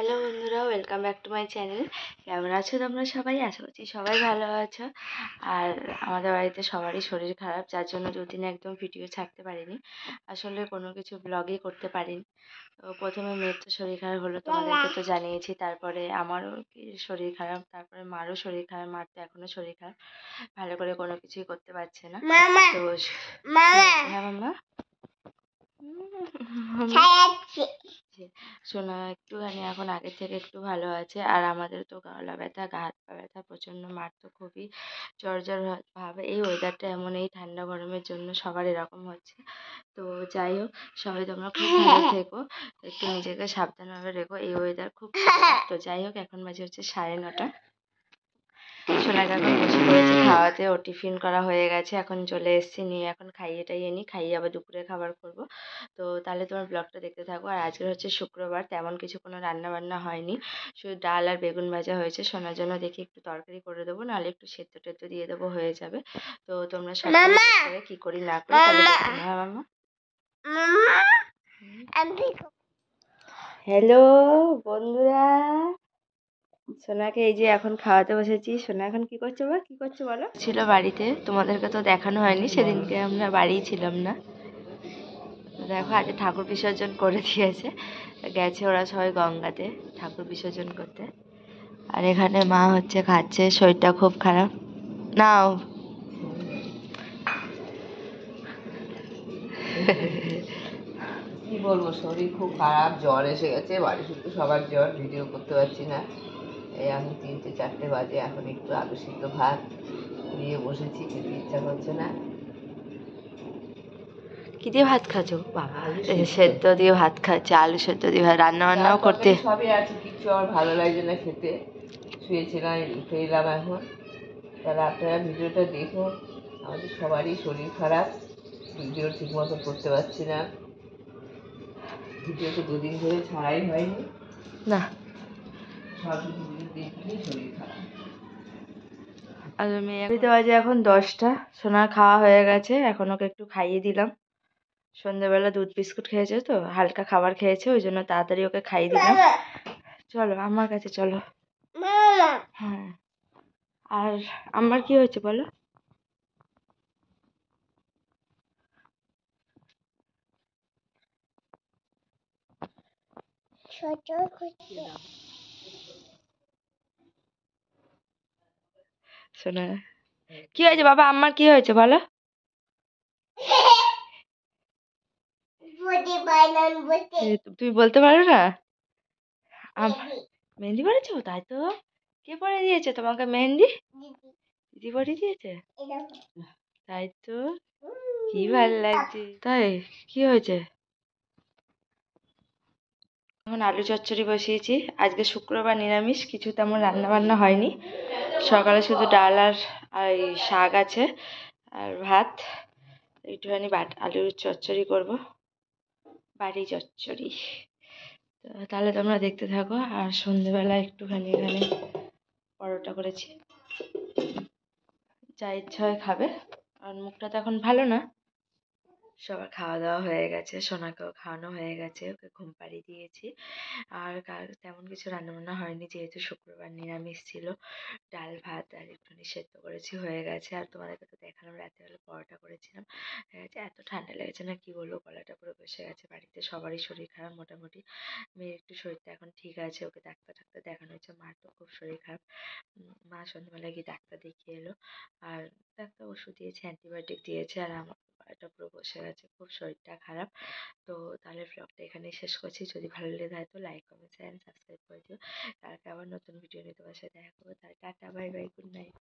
Hello বন্ধুরা welcome back to my channel. কেমন আছো তোমরা সবাই? আশা করছি সবাই ভালো আছো। আর আমাদের বাড়িতে সবারই শরীর খারাপ যার জন্য দুদিন একদম ভিডিও ছাড়তে পারিনি। আসলে কোনো কিছু ব্লগই করতে পারিনি। তো প্রথমে মেয়ের তো শরীর খারাপ হলো তোমাদেরকে তো জানিয়েছি। তারপরে আমারও কি শরীর খারাপ তারপরে মারও শরীর খারাপ মার তো এখনও শরীর খারাপ। ভালো করে কোনো কিছুই করতে পারছে না। তো হ্যাঁ মাম্মা ছায়াচ্ছি সোনা একটুখানি এখন আগের থেকে একটু ভালো আছে। আর আমাদের তো গলা ব্যথা গা হাত পা ব্যথা প্রচণ্ড মার তো খুবই জ্বর জ্বর ভাব। এই ওয়েদারটা এমন এই ঠান্ডা গরমের জন্য সবার এরকম হচ্ছে। তো যাই হোক সবাই তোমরা খুব ভালো থেকো। একটু নিজেকে সাবধানভাবে রেখো। এই ওয়েদার খুব তো যাই হোক এখন বাজে হচ্ছে সাড়ে নটা। বসে পড়েছে। খাওয়াতে ও টিফিন করা হয়ে গেছে এখন চলে এসেছি নিয়ে এখন খাইয়ে টাইয়ে নিই খাইয়ে আবার দুপুরে খাবার করব। তো তাহলে তোমার ব্লগটা দেখতে থাকো। আর আজকে হচ্ছে শুক্রবার তেমন কিছু কোনো রান্না বান্না হয়নি। শুধু ডাল আর বেগুন ভাজা হয়েছে সোনার জন্য দেখি একটু তরকারি করে দেবো নাহলে একটু সেদ্ধ টেদ্ধ দিয়ে দেবো হয়ে যাবে। তো তোমরা সব মামা! কি করি না করি তাহলে। হ্যাঁ মামা? হ্যালো বন্ধুরা! সোনাকে এই যে এখন খাওয়াতে বসেছি। সোনা এখন কি করছ বা কি করছ বলো? ছিল বাড়িতে তোমাদেরকে তো দেখানো হয়নি সেদিনকে আমরা বাড়ি ছিলাম না। দেখো আজ ঠাকুর বিসর্জন করে দিয়েছে। গেছে ওরা সবাই গঙ্গাতে ঠাকুর বিসর্জন করতে। আর এখানে মা হচ্ছে খাচ্ছে শরীরটা খুব খারাপ। নাও। কি বলব শরীর খুব খারাপ জ্বর এসে গেছে বাড়ি শুধু সবার জ্বর ভিডিও করতে পারছি না। এই এখন তিনটে চারটে বাজে এখন একটু আলু সিদ্ধ ভাত নিয়ে বসেছি খেতে ইচ্ছা করছে না। কি দিয়ে ভাত খাচ্ছো? বাবা সেদ্ধ। দিয়ে ভাত খাচ্ছে আলু সেদ্ধ দিয়ে ভাত রান্না বান্নাও করতে। সবই আছে কিছু আমার ভালো লাগছে না খেতে। শুয়েছিলাম উঠে এলাম এখন। তাহলে আপনারা ভিডিওটা দেখুন আমাদের সবারই শরীর খারাপ ভিডিও ঠিক মতো করতে পারছি না। ভিডিও তো দুদিন ধরে ছাড়াই হয়নি। না। আর মেয়ে ঘড়িতে বাজে এখন দশটা। সোনার খাওয়া হয়ে গেছে, এখন ওকে একটু খাইয়ে দিলাম। সন্ধ্যেবেলা দুধ বিস্কুট খেয়েছে তো, হালকা খাবার খেয়েছে, ওই জন্য তাড়াতাড়ি ওকে খাইয়ে দিলাম। চলো, আমার কাছে চলো। হ্যাঁ। আর আমার কি হয়েছে বলো? ছোট শোনা কি হয়েছে বাবা? আমার কি হয়েছে বলো? তুমি বলতে পারো না? মেহেন্দি। পড়েছো? তাই তো। কে পরে দিয়েছে? তোমাকে মেহেন্দি? দিদি। পরে দিয়েছে? তাই তো। কি ভালো লাগছে। তাই কি হয়েছে? এখন আলু চচ্চড়ি বসিয়েছি। আজকে শুক্রবার নিরামিষ কিছু তেমন রান্না বান্না হয়নি। সকালে শুধু ডাল আর এই শাক আছে, আর ভাত, একটুখানি বাট, আলুর চচ্চড়ি করব, বাড়ি চচ্চড়ি। তাহলে তোমরা দেখতে থাকো, আর সন্ধেবেলা একটুখানি এখানে পরোটা করেছি। যা ইচ্ছা হয় খাবে, আর মুখটা তো এখন ভালো না। সবার খাওয়া দাওয়া হয়ে গেছে, সোনাকেও খাওয়ানো হয়ে গেছে, ওকে ঘুম পাড়িয়ে দিয়েছি। আর তেমন কিছু রান্নাবান্না হয়নি, যেহেতু শুক্রবার নিরামিষ ছিল। ডাল, ভাত আর একটুখানি সেদ্ধ করেছি, হয়ে গেছে। আর তোমাদেরকে তো দেখালাম, রাত্রেবেলা পরোটা করেছিলাম। গেছে, এত ঠান্ডা লেগেছে না, কি বলব, গলাটা পুরো বসে গেছে। বাড়িতে সবারই শরীর খারাপ, মোটামুটি মেয়ের একটু শরীরটা এখন ঠিক আছে, ওকে ডাক্তার টাক্তার দেখানো হয়েছে, মার তো খুব শরীর খারাপ। মা সন্ধ্যেবেলা গিয়ে ডাক্তার দেখিয়ে এলো। আর ডাক্তার ওষুধ দিয়েছে, অ্যান্টিবায়োটিক দিয়েছে, আর আমার পুরো বসে গেছে খুব শরীরটা খারাপ। তো তাহলে ব্লগটা এখানেই শেষ করছি। যদি ভালো লেগে থাকে তো লাইক কমেন্ট অ্যান্ড সাবস্ক্রাইব করে দিও। কালকে আবার নতুন ভিডিও নিয়ে তোমার সাথে দেখা করব তাহলে tata bye bye good night